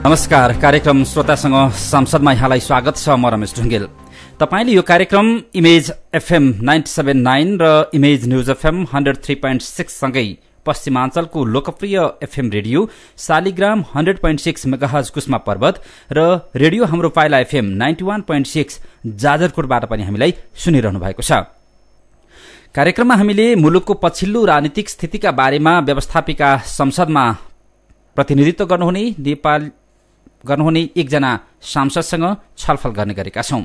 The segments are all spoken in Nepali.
नमस्कार कार्यक्रम श्रोतासँग संसदमा यहाँलाई स्वागत छ। म रमेश ढुङ्गेल। तपाईँले यो कार्यक्रम image FM ninety seven nine र image news FM hundred three point six सँगै पश्चिमाञ्चलको लोकप्रिय FM radio Shaligram hundred point six megahertz Kushma Parbat र रेडियो हाम्रो पाइला FM ninety one point six जाजरकोटबाट पनि हामीलाई सुनिरहनु भएको छ। कार्यक्रममा हामीले मुलुकको पछिल्लो राजनीतिक स्थितिका बारेमा व्यवस्थापिका संसदमा प्रतिनिधित्व गर्नुहुने नेपाल गर्नुहुने एकजना सांसदसँग छलफल गर्ने गरेका छौं।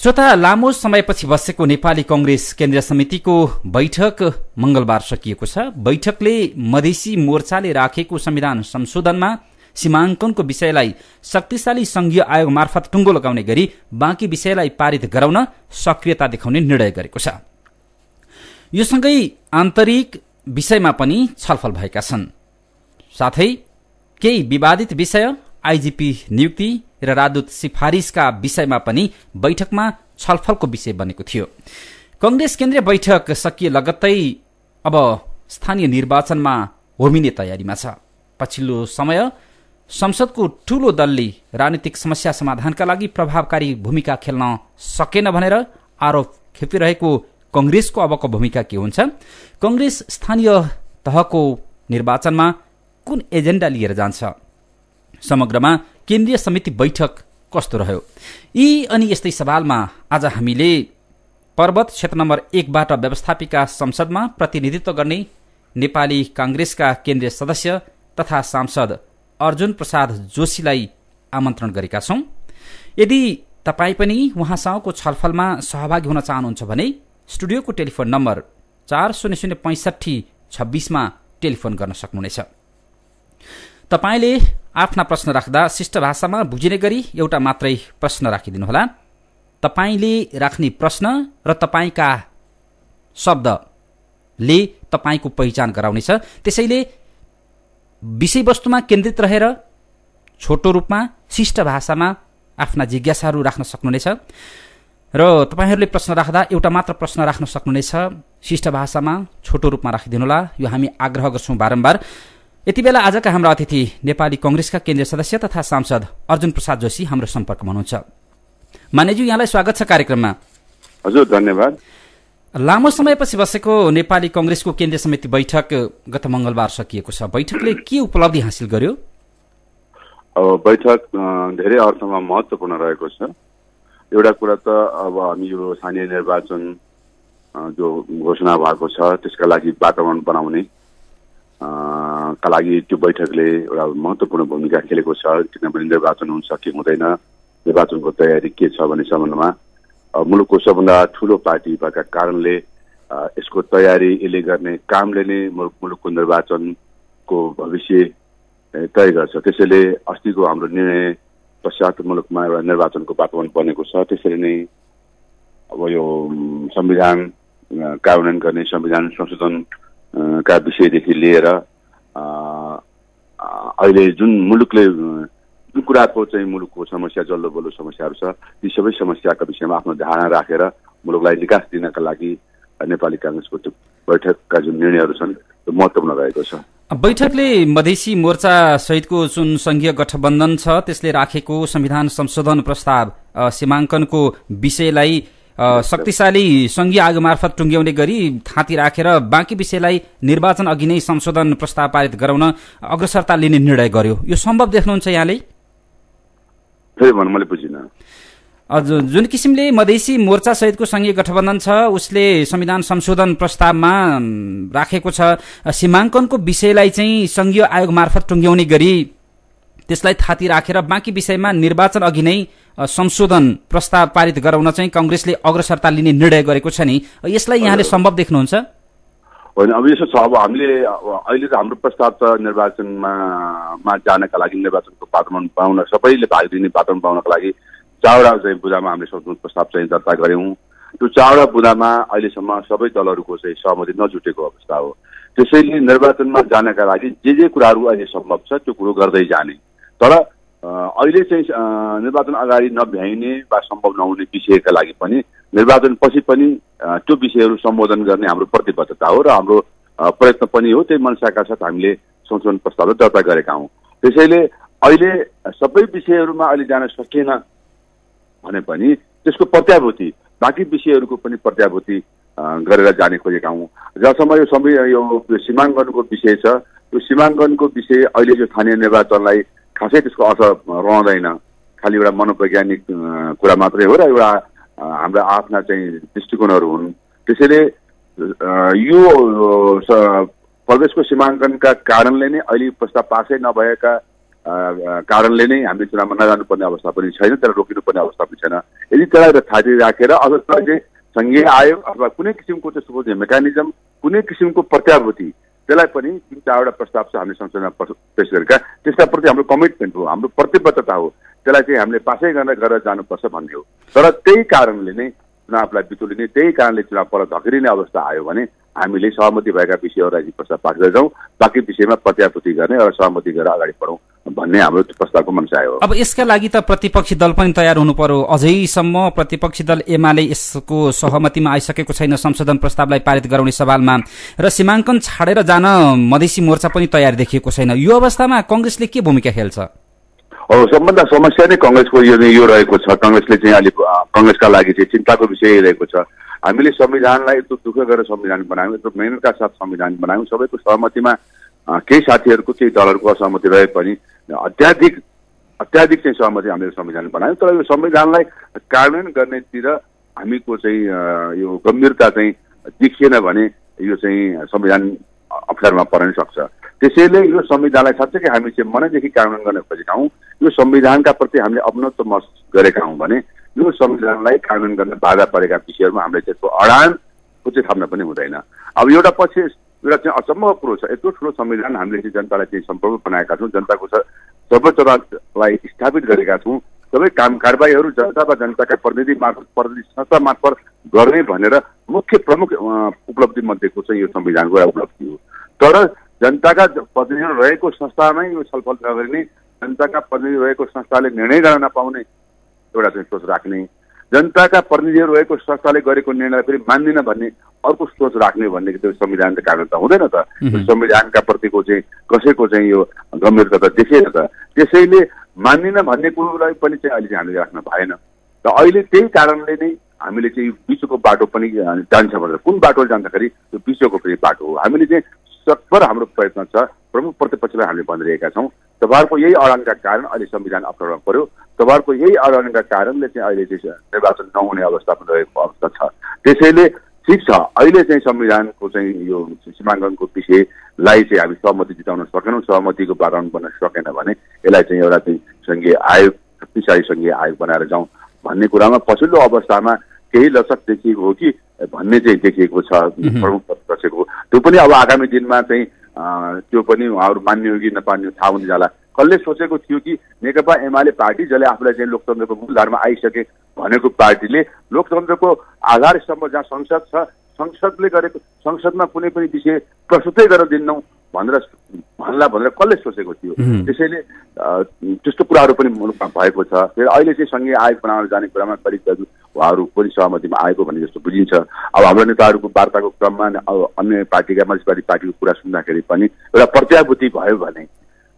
श्रोता लामो समयपछि बसेको नेपाली कंग्रेस केन्द्रीय समितिको बैठक मंगलबार सकिएको छ। बैठकले मधेसी मोर्चाले राखेको संविधान संशोधनमा सीमाङ्कनको विषयलाई शक्तिशाली संघीय आयोग मार्फत टुङ्गो लगाउने गरी बाँकी विषयलाई पारित गराउन सक्रियता देखाउने निर्णय गरेको छ। यो सँगै आन्तरिक विषयमा पनि छलफल भएका छन्। साथै केही विवादित विषय आइजीपी नियुक्ति र राजदूत सिफारिसका विषयमा पनि बैठकमा छलफलको विषय बनेको थियो। कंग्रेस केन्द्रीय बैठक सकिए लगत्तै अब स्थानीय निर्वाचनमा होमिने तयारीमा छ। पछिल्लो समय संसदको ठूलो दलले राजनीतिक समस्या समाधानका लागि प्रभावकारी भूमिका खेल्न सकेन भनेर आरोप खेपिरहेको कंग्रेसको अबको भूमिका के हुन्छ? कंग्रेस स्थानीय तहको निर्वाचनमा कुन एजेण्डा लिएर जान्छ? समग्रमा केन्द्रीय समिति बैठक कस्तो रह्यो? यी अनि यस्तै सवालमा आज हामीले पर्वत क्षेत्र नम्बर एकबाट व्यवस्थापिका संसदमा प्रतिनिधित्व गर्ने नेपाली कांग्रेसका केन्द्रीय सदस्य तथा सांसद अर्जुन प्रसाद जोशीलाई आमन्त्रण गरेका छौं। यदि तपाईँ पनि उहाँसँगको छलफलमा सहभागी हुन चाहनुहुन्छ भने स्टुडियोको टेलिफोन नम्बर चार शून्य शून्य पैँसठी छब्बिसमा टेलिफोन गर्न सक्नुहुनेछ। तपाईँले आफ्ना प्रश्न राख्दा शिष्ट भाषामा बुझिने गरी एउटा मात्रै प्रश्न राखिदिनुहोला। तपाईँले राख्ने प्रश्न र तपाईँका शब्दले तपाईँको पहिचान गराउनेछ। त्यसैले विषयवस्तुमा केन्द्रित रहेर छोटो रूपमा शिष्ट भाषामा आफ्ना जिज्ञासाहरू राख्न सक्नुहुनेछ। र तपाईँहरूले प्रश्न राख्दा एउटा मात्र प्रश्न राख्न सक्नुहुनेछ। शिष्ट भाषामा छोटो रूपमा राखिदिनुहोला। यो हामी आग्रह गर्छौँ बारम्बार। यति बेला आजका हाम्रा अतिथि नेपाली कंग्रेसका केन्द्रीय सदस्य तथा सांसद अर्जुन प्रसाद जोशी हाम्रो सम्पर्कमा हुनुहुन्छ। मानेज्यू यहाँलाई स्वागत छ कार्यक्रममा। हजुर धन्यवाद। लामो समयपछि बसेको नेपाली कंग्रेसको केन्द्रीय समिति बैठक गत मंगलबार सकिएको छ। बैठकले के उपलब्धि हासिल गर्यो? अब बैठक धेरै अर्थमा महत्त्वपूर्ण रहेको छ। एउटा कुरा त अब हामी यो स्थानीय निर्वाचन जो घोषणा भएको छ त्यसका लागि वातावरण बनाउने का लागि त्यो बैठकले एउटा महत्त्वपूर्ण भूमिका खेलेको छ। किनभने निर्वाचन हुन्छ कि हुँदैन निर्वाचनको तयारी के छ भन्ने सम्बन्धमा। मुलुकको सबभन्दा ठुलो पार्टी भएका कारणले यसको तयारी यसले गर्ने कामले नै मुलुक मुलुकको निर्वाचनको भविष्य तय गर्छ। त्यसैले अस्तिको हाम्रो निर्णय पश्चात मुलुकमा एउटा निर्वाचनको वातावरण बनेको छ। त्यसरी नै अब यो संविधान कार्यान्वयन गर्ने संविधान संशोधन का विषयदेखि लिएर अहिले जुन मुलुकले जुन कुराको चाहिँ मुलुकको समस्या जल्लो बल्लो समस्याहरू छ ती सबै समस्याका विषयमा आफ्नो धारणा राखेर मुलुकलाई विकास दिनका लागि नेपाली काङ्ग्रेसको त्यो बैठकका जुन निर्णयहरू छन् त्यो महत्त्वपूर्ण रहेको छ। बैठकले मधेसी मोर्चा सहितको जुन संघीय गठबन्धन छ त्यसले राखेको संविधान संशोधन प्रस्ताव सीमाङ्कनको विषयलाई शक्तिशाली संघीय आयोग मार्फत टुङ्ग्याउने गरी थाँती राखेर बाँकी विषयलाई निर्वाचन अघि नै संशोधन प्रस्ताव पारित गराउन अग्रसरता लिने निर्णय गर्यो। यो सम्भव देख्नुहुन्छ यहाँले? हजुर जुन किसिमले मधेसी मोर्चा सहितको संघीय गठबन्धन छ उसले संविधान संशोधन प्रस्तावमा राखेको छ सीमाङ्कनको विषयलाई चाहिँ संघीय आयोग मार्फत टुङ्ग्याउने गरी त्यसलाई थाती राखेर बाँकी विषयमा निर्वाचन अघि नै संशोधन प्रस्ताव पारित गराउन चाहिँ कंग्रेसले अग्रसरता लिने निर्णय गरेको छ नि। यसलाई यहाँले सम्भव देख्नुहुन्छ? होइन अब यसो छ अब हामीले अहिले त हाम्रो प्रस्ताव त निर्वाचनमा मा जानका लागि निर्वाचनको वातावरण पाउन सबैले भाग लिने वातावरण पाउनको लागि चारवटा चाहिँ बुदामा हामीले संशोधन प्रस्ताव चाहिँ दर्ता गऱ्यौँ। त्यो चारवटा बुदामा अहिलेसम्म सबै दलहरूको चाहिँ सहमति नजुटेको अवस्था हो। त्यसैले निर्वाचनमा जानका लागि जे जे कुराहरू अहिले सम्भव छ त्यो कुरो गर्दै जाने। तर अहिले चाहिँ निर्वाचन अगाडि नभ्याइने वा सम्भव नहुने विषयका लागि पनि निर्वाचन पछि पनि त्यो विषयहरू सम्बोधन गर्ने हाम्रो प्रतिबद्धता हो र हाम्रो प्रयत्न पनि हो। त्यही मनसाका साथ हामीले संशोधन प्रस्ताव दर्ता गरेका हौँ। त्यसैले अहिले सबै विषयहरूमा अहिले जान सकिएन भने पनि त्यसको प्रत्याभूति बाँकी विषयहरूको पनि प्रत्याभूति गरेर जाने खोजेका हौँ। जबसम्म यो समय यो सीमाङ्कनको विषय छ यो सीमाङ्कनको विषय अहिले जो स्थानीय निर्वाचनलाई खासै त्यसको असर रहँदैन। खालि एउटा मनोवैज्ञानिक कुरा मात्रै हो र एउटा हाम्रा आफ्ना चाहिँ दृष्टिकोणहरू हुन्। त्यसैले यो प्रदेशको सीमाङ्कनका कारणले नै अहिले प्रस्ताव पासै नभएका कारणले नै हामीले चुनावमा नजानुपर्ने अवस्था पनि छैन त्यसलाई रोकिनुपर्ने अवस्था पनि छैन। यदि त्यसलाई थाती राखेर त्यसलाई चाहिँ सङ्घीय आयोग अथवा कुनै किसिमको त्यस्तो मेकानिजम कुनै किसिमको प्रत्याभूति त्यसलाई पनि तिन चारवटा प्रस्ताव छ हामीले संसदमा पेस गरेका त्यसका प्रति हाम्रो कमिटमेन्ट हो हाम्रो प्रतिबद्धता हो। त्यसलाई चाहिँ हामीले पासै गरेर गरेर जानुपर्छ भन्ने हो। तर त्यही कारणले नै चुनावलाई बितुलिने त्यही कारणले चुनाव पर धकेलिने अवस्था आयो भने हामीले सहमति भएका विषयहरूलाई प्रस्ताव पास जाउँ बाँकी विषयमा प्रत्याभूति गर्ने र सहमति गरेर अगाडि बढौँ भन्ने हाम्रो प्रस्तावको मनसाय हो। अब यसका लागि त प्रतिपक्षी दल पनि तयार हुनु पर्यो। अझैसम्म प्रतिपक्षी दल एमाले यसको सहमतिमा आइसकेको छैन संशोधन प्रस्तावलाई पारित गराउने सवालमा। र सीमाङ्कन छाडेर जान मधेसी मोर्चा पनि तयार देखिएको छैन। यो अवस्थामा कङ्ग्रेसले के भूमिका खेल्छ? सबभन्दा समस्या नै कङ्ग्रेसको यो यो रहेको छ। कङ्ग्रेसले चाहिँ अलिक कङ्ग्रेसका लागि चाहिँ चिन्ताको विषय रहेको छ। हामीले संविधानलाई यत्रो दुःख गरेर संविधान बनायौँ यत्रो मेहनतका साथ संविधान बनायौँ। सबैको सहमतिमा केही साथीहरूको केही दलहरूको असहमति रहे पनि अत्याधिक अत्याधिक चाहिँ सहमति हामीले संविधान बनायौँ। तर यो संविधानलाई कार्यान्वयन गर्नेतिर हामीको चाहिँ यो गम्भीरता चाहिँ देखिएन भने यो चाहिँ संविधान अप्ठ्यारोमा पर्न सक्छ। त्यसैले यो संविधानलाई साँच्चै हामी चाहिँ मनैदेखि कार्यान्वयन गर्न खोजेका हौँ। यो संविधानका प्रति हामीले अपनत्व महसुस गरेका हौँ भने यो संविधानलाई कार्यान्वयन गर्न बाधा परेका विषयहरूमा हामीले त्यसको अडानको चाहिँ थाप्न पनि हुँदैन। अब एउटा पछि एउटा चाहिँ अचम्मको कुरो छ। यत्रो ठुलो संविधान हामीले चाहिँ जनतालाई चाहिँ सम्पर्क बनाएका छौँ जनताको सर्वोच्चलाई स्थापित गरेका छौँ। सबै काम कारवाहीहरू जनता वा जनताका प्रतिनिधि मार्फत प्रतिनिधि संस्था मार्फत गर्ने भनेर मुख्य प्रमुख उपलब्धि मध्येको चाहिँ यो संविधानको एउटा उपलब्धि हो। तर जनताका प्रतिनिधिहरू रहेको संस्थामै यो छलफल नगरिने जनताका प्रतिनिधि रहेको संस्थाले निर्णय गर्न नपाउने एउटा चाहिँ सोच राख्ने जनताका प्रतिनिधिहरू रहेको संस्थाले गरेको निर्णय फेरि मान्दिन भन्ने अर्को सोच राख्ने भन्ने त्यो संविधानको कारण त हुँदैन त। संविधानका प्रतिको चाहिँ कसैको चाहिँ यो गम्भीरता त देखेन त। त्यसैले मान्दिन भन्ने कुरोलाई पनि चाहिँ अहिले चाहिँ हामीले राख्न भएन। र अहिले त्यही कारणले नै हामीले चाहिँ विश्वको बाटो पनि जान्छ भनेर कुन बाटो जाँदाखेरि त्यो विश्वको पनि बाटो हो। हामीले चाहिँ सकभर हाम्रो प्रयत्न छ। प्रमुख प्रतिपक्षलाई हामीले भनिरहेका छौँ। तपाईँहरूको यही अडानका कारण अहिले संविधान अप्नाउनु पर्यो। तपाईँहरूको यही अडानका कारणले चाहिँ अहिले चाहिँ निर्वाचन नहुने अवस्था पनि रहेको अवस्था छ। त्यसैले ठिक छ अहिले चाहिँ संविधानको चाहिँ यो सीमाङ्कनको विषयलाई चाहिँ हामी सहमति जिताउन सकेनौँ सहमतिको वातावरण बन्न सकेन भने यसलाई चाहिँ एउटा चाहिँ सङ्घीय आयोग शक्तिशाली सङ्घीय आयोग बनाएर जाउँ भन्ने कुरामा पछिल्लो अवस्थामा केही लचक देखिएको हो कि भन्ने चाहिँ देखिएको छ प्रमुख प्रतिपक्षको त्यो पनि अब आगामी दिनमा चाहिँ त्यो पनि उहाँहरू मान्ने हो कि नपान्ने थाहा हुने जाला। कसले सोचेको थियो कि नेकपा एमाले पार्टी जसले आफूलाई चाहिँ लोकतन्त्रको मूलधारमा आइसके भनेको पार्टीले लोकतन्त्रको आधार स्तम्भ जहाँ संसद छ संसदले गरेको संसदमा कुनै पनि विषय प्रस्तुतै गरेर दिन्नौ। भनेर भन्ला भनेर कसले सोचेको थियो? त्यसैले त्यस्तो कुराहरू पनि भएको छ। फेरि अहिले चाहिँ सङ्घीय आयोग बनाएर जाने कुरामा करिब करिब उहाँहरू पनि सहमतिमा आएको भन्ने जस्तो बुझिन्छ। अब हाम्रो नेताहरूको वार्ताको क्रममा अब अन्य पार्टीका मानिसवादी पार्टीको कुरा सुन्दाखेरि पनि एउटा प्रत्याभूति भयो भने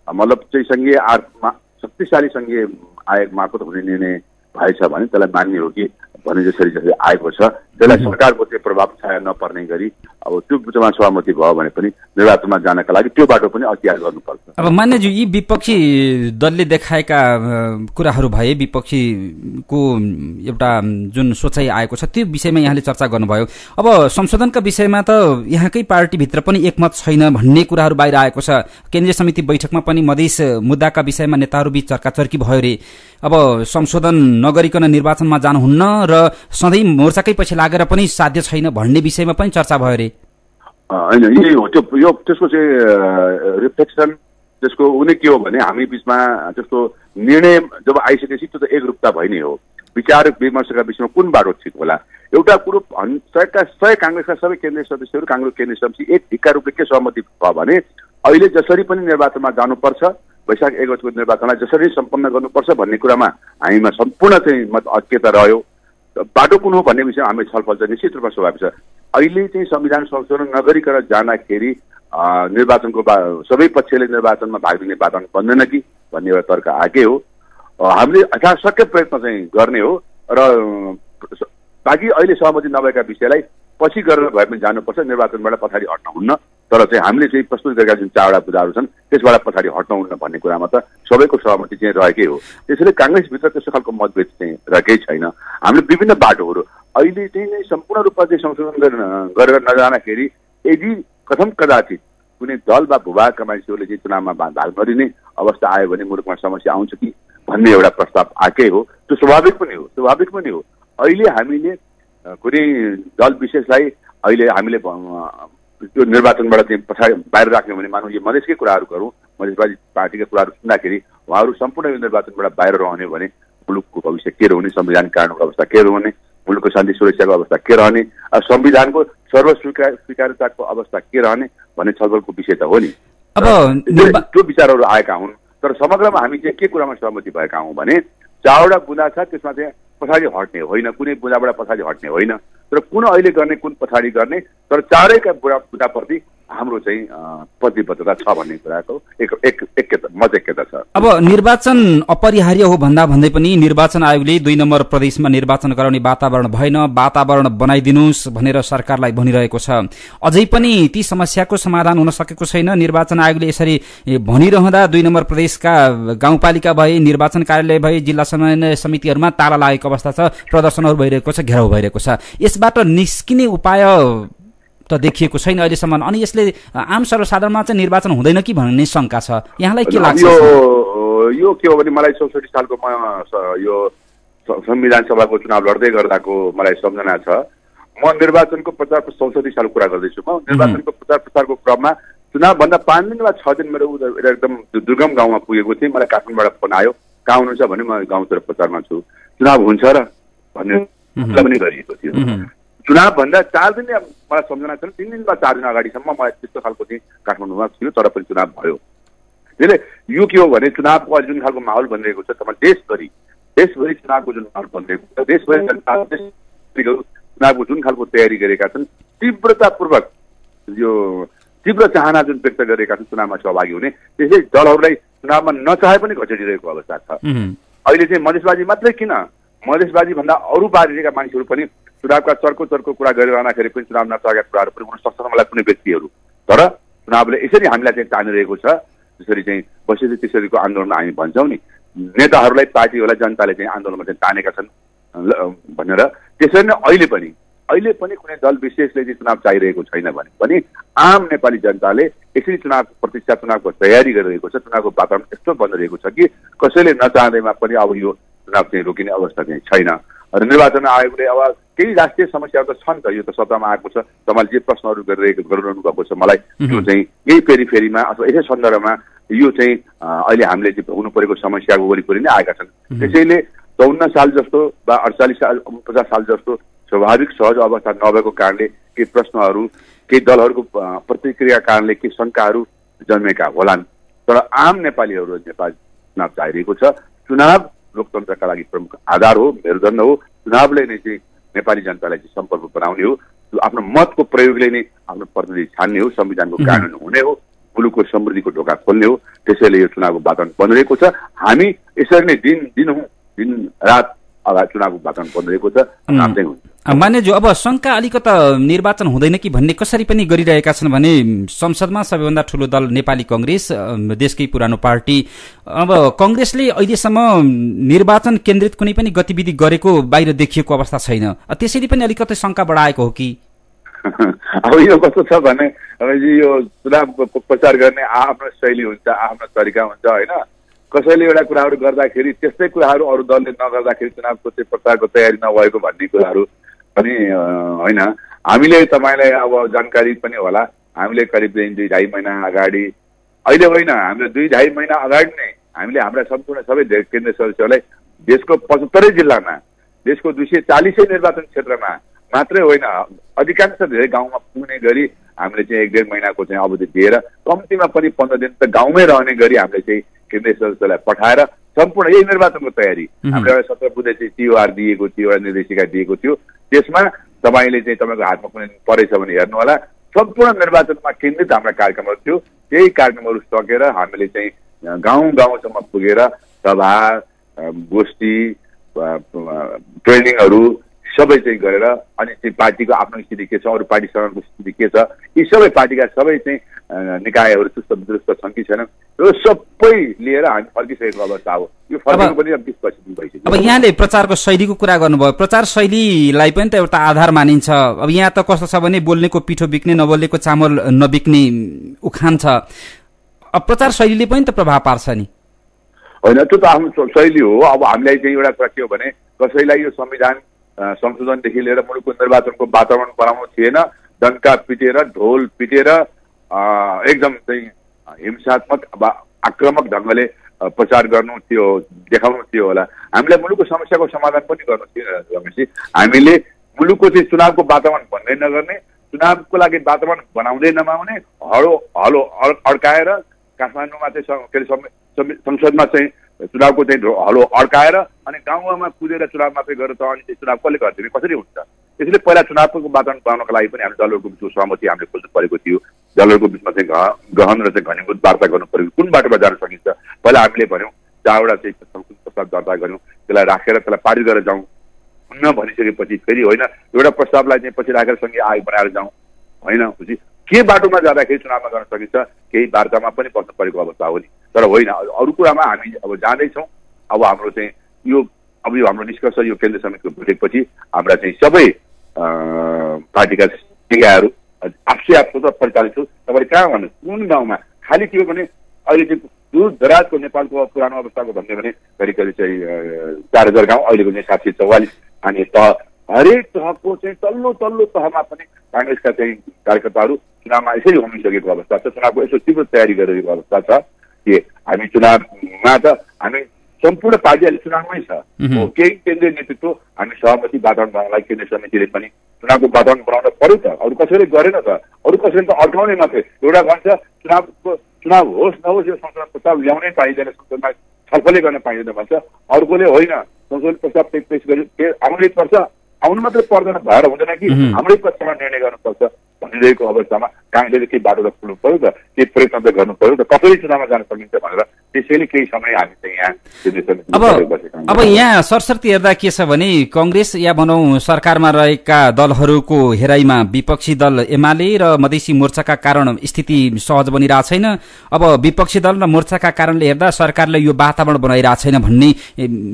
मतलब चाहिँ सङ्घीय आर्मा शक्तिशाली सङ्घीय आयोग मार्फत हुने निर्णय भएछ भने त्यसलाई मान्ने हो कि भने जसरी जसरी आएको छ। त्यसलाई सरकारको चाहिँ प्रभाव छाया नपर्ने गरी अब त्यो बिचमा सहमति भयो भने पनि निर्वाचनमा जानका लागि त्यो बाटो पनि अख्तियार गर्नुपर्छ। अब मान्यज्यू यी विपक्षी दलले देखाएका कुराहरू भए विपक्षीको एउटा जुन सोचाइ आएको छ त्यो विषयमा यहाँले चर्चा गर्नुभयो। अब संशोधनका विषयमा त यहाँकै पार्टीभित्र पनि एकमत छैन भन्ने कुराहरू बाहिर आएको छ। केन्द्रीय समिति बैठकमा पनि मधेस मुद्दाका विषयमा नेताहरूबीच चर्काचर्की भयो रे। अब संशोधन नगरिकन निर्वाचनमा जानुहुन्न र सधैँ मोर्चाकै पछि लागेर पनि साध्य छैन भन्ने विषयमा पनि चर्चा भयो अरे होइन यही हो। त्यो यो त्यसको चाहिँ रिफ्लेक्सन त्यसको उनी के हो भने हामी बिचमा त्यस्तो निर्णय जब आइसकेपछि त्यो त एकरूपता भइ नै हो। विचार विमर्शका विषयमा कुन बाटो ठिक होला? एउटा कुरो सयका सय काङ्ग्रेसका सबै केन्द्रीय सदस्यहरू काङ्ग्रेस केन्द्रीय समिति एक ढिक्का रूपले के सहमति भयो भने अहिले जसरी पनि निर्वाचनमा जानुपर्छ वैशाख एक गतिको निर्वाचनलाई जसरी सम्पन्न गर्नुपर्छ भन्ने कुरामा हामीमा सम्पूर्ण चाहिँ मत ऐक्यता रह्यो। बाटो कुन हो भन्ने विषयमा हामी छलफल चाहिँ निश्चित रूपमा स्वाभाविक छ। अहिले चाहिँ संविधान संशोधन नगरिकन जाँदाखेरि निर्वाचनको सबै पक्षले निर्वाचनमा भाग लिने वातावरण बन्दैन कि भन्ने एउटा तर्क आएकै हो। हामीले यथाशक्य प्रयत्न चाहिँ गर्ने हो र बाँकी अहिले सहमति नभएका विषयलाई पछि गरेर भए पनि जानुपर्छ निर्वाचनबाट पछाडि हट्न हुन्न। तर चाहिँ हामीले चाहिँ प्रस्तुत गरेका जुन चारवटा कुराहरू छन् त्यसबाट पछाडि हट्न हुन्न भन्ने कुरामा त सबैको सहमति चाहिँ रहेकै हो। त्यसैले काङ्ग्रेसभित्र त्यस्तो खालको मतभेद चाहिँ रहेकै छैन। हामीले विभिन्न बाटोहरू अहिले चाहिँ नै सम्पूर्ण रूपमा चाहिँ संशोधन गरेर नजाँदाखेरि यदि कथम कदाचित कुनै दल वा भूभागका मान्छेहरूले चाहिँ चुनावमा भाग गरिने अवस्था आयो भने मुलुकमा समस्या आउँछ कि भन्ने एउटा प्रस्ताव आएकै हो। त्यो स्वाभाविक पनि हो स्वाभाविक पनि हो। अहिले हामीले कुनै दल विशेषलाई अहिले हामीले त्यो निर्वाचनबाट चाहिँ पछाडि बाहिर राख्ने भने मानौँ यो मधेसकै कुराहरू गरौँ। मधेसवादी पार्टीका कुराहरू सुन्दाखेरि उहाँहरू सम्पूर्ण यो निर्वाचनबाट बाहिर रहने भने मुलुकको भविष्य के रहने संविधान कानुनको अवस्था के रहने मुलुकको शान्ति सुरक्षाको अवस्था के रहने संविधानको सर्वस्वीकार स्वीकार्यताको अवस्था के रहने भन्ने छलफलको विषय त हो नि। अब त्यो विचारहरू आएका हुन् तर समग्रमा हामी चाहिँ के कुरामा सहमति भएका हौँ भने चारवटा बुँदा छ त्यसमा चाहिँ पछाडि हट्ने होइन कुनै बुँदाबाट पछाडि हट्ने होइन तर कुन अहिले गर्ने कुन पछाडि गर्ने तर चारैका बुढा बुढाप्रति हाम्रो चाहिँ प्रतिबद्धता छ भन्ने कुराको एक एक एकता छ। अब निर्वाचन अपरिहार्य हो भन्दा भन्दै पनि निर्वाचन आयोगले दुई नम्बर प्रदेशमा निर्वाचन गराउने वातावरण भएन वातावरण बनाइदिनुहोस् भनेर सरकारलाई भनिरहेको छ। अझै पनि ती समस्याको समाधान हुन सकेको छैन। निर्वाचन आयोगले यसरी भनिरहँदा दुई नम्बर प्रदेशका गाउँपालिका भए निर्वाचन कार्यालय भए जिल्ला समन्वय समितिहरूमा ताला लागेको अवस्था छ प्रदर्शनहरू भइरहेको छ घेराउ भइरहेको छ। यसबाट निस्किने उपाय त देखिएको छैन अहिलेसम्म। अनि यसले आम सर्वसाधारणमा चाहिँ निर्वाचन हुँदैन कि भन्ने शङ्का छ। यहाँलाई के लाग्छ? यो के हो भने मलाई चौसठी सालको यो संविधान सभाको चुनाव लड्दै गर्दाको मलाई सम्झना छ। म निर्वाचनको प्रचार चौसठी साल कुरा गर्दैछु। म निर्वाचनको प्रचार प्रसारको क्रममा चुनावभन्दा पाँच दिन वा छ दिन मेरो एकदम दुर्गम गाउँमा पुगेको थिएँ। मलाई काठमाडौँबाट फोन आयो कहाँ हुनुहुन्छ भने म गाउँतिर प्रचारमा छु। चुनाव हुन्छ र भन्ने पनि गरिएको थियो। चुनावभन्दा चार दिन मलाई सम्झना छैन तिन दिन वा चार दिन अगाडिसम्म मलाई त्यस्तो खालको चाहिँ काठमाडौँमा थियो तर पनि चुनाव भयो। त्यसले यो के हो भने चुनावको जुन खालको माहौल बनिरहेको छ तपाईँ देशभरि देशभरि चुनावको जुन माहौल बनिरहेको छ देशभरि चुनावको जुन खालको तयारी गरेका छन् तीव्रतापूर्वक यो तीव्र चाहना जुन व्यक्त गरेका छन् चुनावमा सहभागी हुने त्यसै दलहरूलाई चुनावमा नचाहे पनि घटेरिरहेको अवस्था छ। अहिले चाहिँ मधेसबाजी मात्रै किन? मधेसबाजी भन्दा अरू बारीका मानिसहरू पनि चुनावका चर्को चर्को कुरा गरिरहँदाखेरि पनि चुनाव नचाहेका कुराहरू पनि हुन सक्छन् मलाई कुनै व्यक्तिहरू। तर चुनावले यसरी हामीलाई चाहिँ तानिरहेको छ जसरी चाहिँ बसेपछि त्यसरीको आन्दोलनमा हामी भन्छौँ नि। नेताहरूलाई पार्टीहरूलाई जनताले चाहिँ आन्दोलनमा चाहिँ तानेका छन् भनेर। त्यसरी नै अहिले पनि अहिले पनि कुनै दल विशेषले चाहिँ चुनाव चाहिरहेको छैन भने पनि आम नेपाली जनताले यसरी चुनावको प्रतीक्षा चुनावको तयारी गरिरहेको छ चुनावको वातावरण यस्तो बनिरहेको छ कि कसैले नचाहँदैमा पनि अब यो चुनाव चाहिँ रोकिने अवस्था चाहिँ छैन। र निर्वाचन आयोगले अब केही राष्ट्रिय समस्याहरू त छन् त यो त सत्तामा आएको छ। तपाईँले जे प्रश्नहरू गरिरहेको गरिरहनु भएको छ मलाई यो चाहिँ यही फेरि फेरिमा अथवा यसै सन्दर्भमा यो चाहिँ अहिले हामीले चाहिँ हुनु परेको समस्याको वरिपरि नै आएका छन्। त्यसैले चौन्न साल जस्तो वा अडचालिस साल पचास साल जस्तो स्वाभाविक सहज अवस्था नभएको कारणले केही प्रश्नहरू केही दलहरूको प्रतिक्रियाका कारणले केही शङ्काहरू जन्मेका होलान्। तर आम नेपालीहरू नेपाल चुनाव चाहिरहेको छ। चुनाव लोकतन्त्रका लागि प्रमुख आधार हो मेरुदण्ड हो। चुनावले नै चाहिँ नेपाली जनतालाई चाहिँ सम्पर्क बनाउने हो। आफ्नो मतको प्रयोगले नै आफ्नो प्रतिनिधि छान्ने हो संविधानको कानुन हुने हो मुलुकको समृद्धिको ढोका खोल्ने हो। त्यसैले यो चुनावको वातावरण बनिरहेको छ। हामी यसरी नै दिन दिन दिन रात अगाडि चुनावको वातावरण बनिरहेको छ। हुन्छ मान्यज्यू अब शङ्का अलिकता निर्वाचन हुँदैन कि भन्ने कसरी पनि गरिरहेका छन् भने संसदमा सबैभन्दा ठुलो दल नेपाली कङ्ग्रेस देशकै पुरानो पार्टी। अब कङ्ग्रेसले अहिलेसम्म निर्वाचन केन्द्रित कुनै पनि गतिविधि गरेको बाहिर देखिएको अवस्था छैन। त्यसैले पनि अलिकति शङ्का बढाएको हो कि? अब यो कस्तो छ भने यो चुनावको प्रचार गर्ने आफ्नो शैली हुन्छ आफ्नो तरिका हुन्छ होइन? कसैले एउटा कुराहरू गर्दाखेरि त्यस्तै कुराहरू अरू दलले नगर्दाखेरि चुनावको चाहिँ प्रचारको तयारी नभएको भन्ने कुराहरू पनि होइन। हामीले तपाईँलाई अब जानकारी पनि होला। हामीले करिब दुई ढाई महिना अगाडि अहिले होइन हामीले दुई ढाई महिना अगाडि नै हामीले हाम्रा सम्पूर्ण सबै केन्द्रीय सदस्यहरूलाई देशको पचहत्तरै जिल्लामा देशको दुई सय चालिसै निर्वाचन क्षेत्रमा मात्रै होइन अधिकांश धेरै गाउँमा पुग्ने गरी हामीले चाहिँ एक डेढ महिनाको चाहिँ अवधि दिएर कम्तीमा पनि पन्ध्र दिन त गाउँमै रहने गरी हामीले चाहिँ केन्द्रीय सदस्यलाई पठाएर सम्पूर्ण यही निर्वाचनको तयारी हामीले एउटा सत्र बुधे चाहिँ टिओआर दिएको थियो एउटा निर्देशिका दिएको थियो। त्यसमा तपाईँले चाहिँ तपाईँको हातमा कुनै परेछ भने हेर्नु होला सम्पूर्ण निर्वाचनमा केन्द्रित हाम्रा कार्यक्रमहरू थियो। त्यही कार्यक्रमहरू सकेर हामीले चाहिँ गाउँ गाउँसम्म पुगेर सभा गोष्ठी ट्रेनिङहरू सबै चाहिँ गरेर अनि चाहिँ पार्टीको आफ्नो स्थिति के छ अरू पार्टीसँगको स्थिति के छ यी सबै पार्टीका सबै चाहिँ निकायहरू चुस्त दुरुस्त छन् कि छैनन्? यो सबै लिएर हामी फर्किसकेको अवस्था हो। यो फर्किनु पनि पच्चिस भइसक्यो। अब यहाँले प्रचारको शैलीको कुरा गर्नुभयो। प्रचार शैलीलाई पनि त एउटा आधार मानिन्छ। अब यहाँ त कस्तो छ भने बोल्नेको पिठो बिक्ने नबोल्नेको चामल नबिक्ने उखान छ। अब प्रचार शैलीले पनि त प्रभाव पार्छ नि। होइन त्यो त आफ्नो शैली हो। अब हामीलाई चाहिँ एउटा कुरा के हो भने कसैलाई यो संविधान संशोधनदेखि लिएर मुलुकको निर्वाचनको वातावरण बनाउनु थिएन डन्का पिटेर ढोल पिटेर एकदम चाहिँ हिंसात्मक आक्रमक ढङ्गले प्रचार गर्नु थियो देखाउनु थियो होला। हामीलाई मुलुकको समस्याको समाधान पनि गर्नु थियो रमेशजी। हामीले मुलुकको चाहिँ चुनावको वातावरण भन्दै नगर्ने चुनावको लागि वातावरण बनाउँदै नमाउने हलो हलो अड्काएर काठमाडौँमा चाहिँ के अरे संसदमा चाहिँ चुनावको चाहिँ हलो अड्काएर अनि गाउँ गाउँमा कुदेर चुनाव मात्रै गरेर त अनि चुनाव कसले गरिदिने? कसरी हुन्छ? त्यसैले पहिला चुनावको वातावरण बनाउनको लागि पनि हामी दलहरूको बिचको सहमति हामीले खोज्नु परेको थियो। दलहरूको बिचमा चाहिँ गहन र चाहिँ घनीभूत वार्ता गर्नु परेको कुन बाटोमा जान सकिन्छ? पहिला हामीले भन्यौँ चारवटा चाहिँ प्रस्ताव दर्ता गऱ्यौँ त्यसलाई राखेर त्यसलाई पारित गरेर जाउँ। हुन्न भनिसकेपछि फेरि होइन एउटा प्रस्तावलाई चाहिँ पछि राखेर सँगै आयोग बनाएर जाउँ। होइन के बाटोमा जाँदाखेरि चुनावमा गर्न सकिन्छ केही वार्तामा पनि बस्नु परेको अवस्था हो नि। तर होइन अरू कुरामा हामी अब जाँदैछौँ। अब हाम्रो चाहिँ यो अब यो हाम्रो निष्कर्ष यो केन्द्र समितिको भेटेपछि हाम्रा चाहिँ सबै पार्टीका निकायहरू आफै आफ स्वतः परिचालित छु। तपाईँले कहाँ भन्नु कुन गाउँमा? खालि के हो भने अहिले चाहिँ दूर दराजको नेपालको पुरानो अवस्थाको भन्यो भने करिब करिब चाहिँ चार हजार गाउँ अहिलेको चाहिँ साठी चौवालिस। अनि तह हरेक तहको चाहिँ तल्लो तल्लो तहमा पनि काङ्ग्रेसका चाहिँ कार्यकर्ताहरू चुनावमा यसरी होमिसकेको अवस्था छ चुनावको यसो तीव्र तयारी गरिरहेको अवस्था छ के हामी चुनावमा त हामी सम्पूर्ण पार्टी अहिले चुनावमै छ केही केन्द्रीय नेतृत्व हामी सहमति वातावरण बनाउनलाई केन्द्रीय समितिले पनि चुनावको वातावरण बनाउन पर्यो त अरू कसैले गरेन त अरू कसैले त अड्काउने मात्रै एउटा भन्छ चुनावको चुनाव होस् नहोस् यो संशोधन प्रस्ताव ल्याउनै पाइँदैन संसदमा छलफलै गर्न पाइँदैन भन्छ अर्कोले होइन संशोधन प्रस्ताव पेश गरी आउनै पर्छ आउनु मात्रै पर्दैन भएर हुँदैन कि हाम्रै पक्षमा निर्णय गर्नुपर्छ भनिरहेको अवस्थामा काङ्ग्रेसले केही बाटो त खोल्नु पऱ्यो त केही प्रयत्न त गर्नु पऱ्यो त कसरी चुनावमा जान सकिन्छ भनेर त्यसैले केही समय हामी चाहिँ यहाँ अब अब यहाँ सरसर्ती हेर्दा के छ भने कङ्ग्रेस या भनौँ सरकारमा रहेका दलहरूको हेराइमा विपक्षी दल एमाले र मधेसी मोर्चाका कारण स्थिति सहज बनिरहेको छैन। अब विपक्षी दल र मोर्चाका कारणले हेर्दा सरकारले यो वातावरण बनाइरहेको छैन भन्ने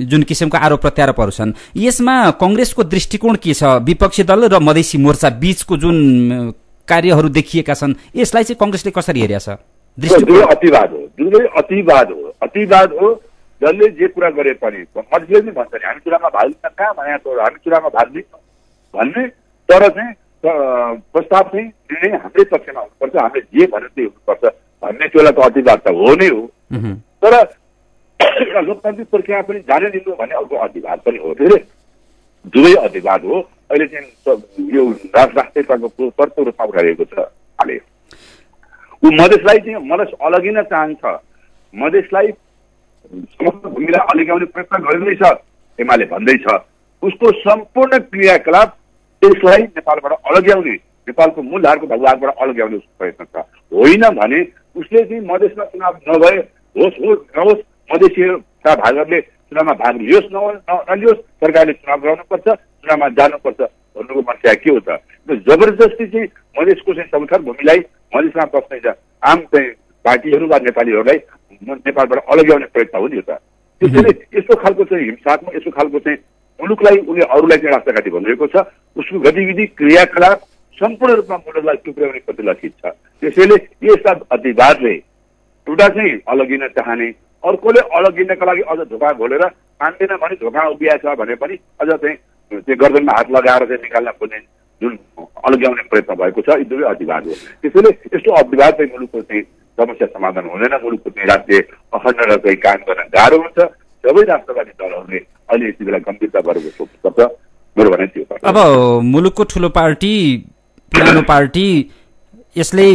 जुन किसिमको आरोप प्रत्यारोपहरू छन्। यसमा कङ्ग्रेसको दृष्टिकोण के छ? विपक्षी दल र मधेसी मोर्चा बीचको जुन कार्यहरू देखिएका छन्। यसलाई चाहिँ कङ्ग्रेसले कसरी हेरेको छ अतिवाद हो। जुन अतिवाद हो। अतिवाद हो जसले जे कुरा गरे पनि। मजले पनि भन्छ नि हामी चुनावमा भाग लिन कहाँ भनेको हामी चुनावमा भाग लिन्छौँ भन्ने तर चाहिँ प्रस्ताव चाहिँ निर्णय हाम्रै पक्षमा हुनुपर्छ हामीले जे भन्यो त्यही हुनुपर्छ भन्ने त्यो त अतिवाद त हो नै हो। तर एउटा लोकतान्त्रिक प्रक्रिया पनि जाने दिनु भने अर्को अतिवाद पनि हो। त्यसले दुवै अधिवाद हो। अहिले चाहिँ यो राष्ट्रियताको सर्तो रूपमा उठाइरहेको छ हाले ऊ मधेसलाई चाहिँ मधेस अलगिन चाहन्छ। मधेसलाई समस्त भूमिलाई अलग्याउने प्रयत्न गरिँदैछ एमाले भन्दैछ। उसको सम्पूर्ण क्रियाकलाप त्यसलाई नेपालबाट अलग्याउने नेपालको मूलधारको भगवानबाट अलग्याउने उसको प्रयत्न छ। होइन भने उसले चाहिँ मधेसमा चुनाव नभए होस् होस् नहोस् मधेसीका भागहरूले चुनावमा भाग लियोस् नलियोस् सरकारले चुनाव गराउनुपर्छ। चुनावमा जानुपर्छ भन्नुको मनसा के हो त? जबरजस्ती चाहिँ मधेसको चाहिँ समर्थन भूमिलाई मधेसमा बस्ने आम चाहिँ पार्टीहरू वा नेपालीहरूलाई नेपालबाट अलग्याउने प्रयत्न हो नि यो त। त्यसैले यस्तो खालको चाहिँ हिंसात्मक यस्तो खालको चाहिँ मुलुकलाई उसले अरूलाई चाहिँ राष्ट्रघाटी भनिरहेको छ। उसको गतिविधि क्रियाकलाप सम्पूर्ण रूपमा मुलुकलाई टुक्राउने प्रति लक्षित छ। त्यसैले यस्ता अतिवादले एउटा चाहिँ अलगिन चाहने अर्कोले अलगिनको लागि अझ धोका घोलेर मान्दैन भने धोका उभिया छ भने पनि अझ चाहिँ त्यो गर्दनमा हात लगाएर चाहिँ निकाल्न खोज्ने जुन अलग्याउने प्रयत्न भएको छ यी दुवै अधिवाद हो। त्यसैले यस्तो अधिवाद चाहिँ मुलुकको चाहिँ समस्या समाधान हुँदैन मुलुकको चाहिँ राष्ट्रिय अखण्ड चाहिँ कायम गर्न गाह्रो हुन्छ। सबै राष्ट्रवादी दलहरूले अहिले यति बेला गम्भीरता गरेको सोच्नुपर्छ मेरो भनाइ त्यो अब मुलुकको ठुलो पार्टी पुरानो पार्टी यसले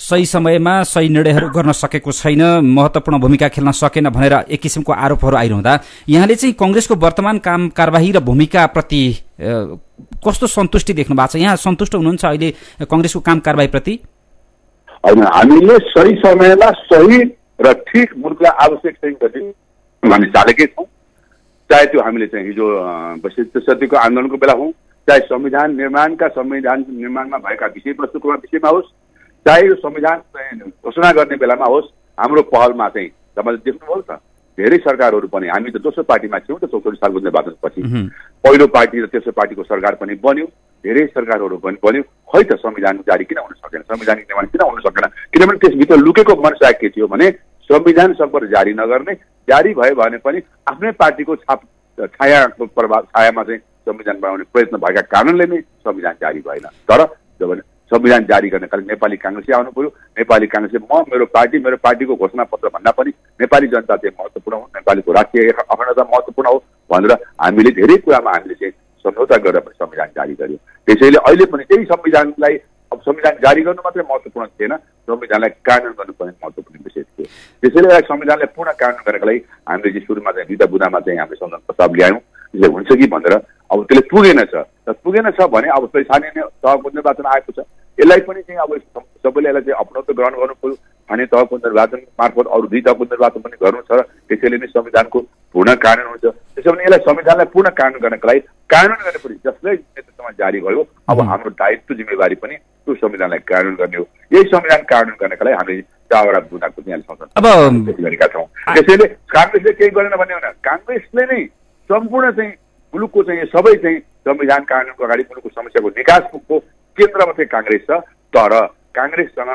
सही समयमा सही निर्णयहरू गर्न सकेको छैन महत्वपूर्ण भूमिका खेल्न सकेन भनेर एक किसिमको आरोपहरू आइरहँदा यहाँले चाहिँ कङ्ग्रेसको वर्तमान काम कारवाही र भूमिकाप्रति कस्तो सन्तुष्टि देख्नु भएको छ? यहाँ सन्तुष्ट हुनुहुन्छ अहिले कङ्ग्रेसको काम कारवाहीप्रति? होइन हामीले सही समयमा सही र ठिक मुलुकलाई आवश्यक हामी चालेकै छौँ। चाहे त्यो हामीले चाहिँ हिजो सत्यको आन्दोलनको बेला हौँ चाहे संविधान निर्माणका संविधान निर्माणमा भएका विषयवस्तुको विषयमा होस् चाहे यो संविधान घोषणा गर्ने बेलामा होस् हाम्रो पहलमा चाहिँ तपाईँले देख्नुभयो त धेरै सरकारहरू पनि हामी त दोस्रो पार्टीमा थियौँ त चौसठी सालको निर्वाचनपछि पहिलो पार्टी र तेस्रो पार्टीको सरकार पनि बन्यो धेरै सरकारहरू पनि बन्यो। खै त संविधान जारी किन हुन सकेन? संविधानिक निर्माण किन हुन सकेन? किनभने त्यसभित्र लुकेको मनसा के थियो भने संविधान सबै जारी नगर्ने जारी भयो भने पनि आफ्नै पार्टीको छाप छायाको प्रभाव छायामा चाहिँ संविधान बनाउने प्रयत्न भएका कारणले नै संविधान जारी भएन। तर जब संविधान जारी गर्नका लागि नेपाली काङ्ग्रेसै आउनु पऱ्यो। नेपाली काङ्ग्रेसले म मेरो पार्टी मेरो पार्टीको घोषणा पत्र भन्दा पनि नेपाली जनता चाहिँ महत्त्वपूर्ण हो। नेपालीको राष्ट्रिय अखण्डता महत्त्वपूर्ण हो भनेर हामीले धेरै कुरामा हामीले चाहिँ सम्झौता गरेर पनि संविधान जारी गर्यो। त्यसैले अहिले पनि त्यही संविधानलाई अब संविधान जारी गर्नु मात्रै महत्त्वपूर्ण थिएन संविधानलाई कानुन गर्नुपर्ने महत्त्वपूर्ण विषय थियो। त्यसैले संविधानलाई पूर्ण कानुन गर्नको लागि हामीले चाहिँ सुरुमा चाहिँ बुदामा चाहिँ हामीले संविधान प्रस्ताव ल्यायौँ। त्यसले हुन्छ कि भनेर अब त्यसले पुगेन छ। र पुगेन छ भने अब स्थानीय तहको निर्वाचन आएको छ। यसलाई पनि चाहिँ अब सबैले यसलाई चाहिँ अपनाउन ग्रहण गर्नु पऱ्यो। स्थानीय तहको निर्वाचन मार्फत अरू दुई तहको निर्वाचन पनि गर्नु छ त्यसैले नै संविधानको पूर्ण कानुन हुन्छ। त्यसो भने यसलाई संविधानलाई पूर्ण कानुन गर्नको लागि कानुन गर्नुपर्ने जसले नेतृत्वमा जारी भयो अब हाम्रो दायित्व जिम्मेवारी पनि त्यो संविधानलाई कानुन गर्ने हो। यही संविधान कानुन गर्नका लागि हामीले चारवटा बुदाको चाहिँ गरेका छौँ। त्यसैले काङ्ग्रेसले केही गरेन भने काङ्ग्रेसले नै सम्पूर्ण चाहिँ मुलुकको चाहिँ सबै चाहिँ संविधान कानुनको अगाडि मुलुकको समस्याको निकासको केन्द्रमा चाहिँ काङ्ग्रेस छ। तर काङ्ग्रेससँग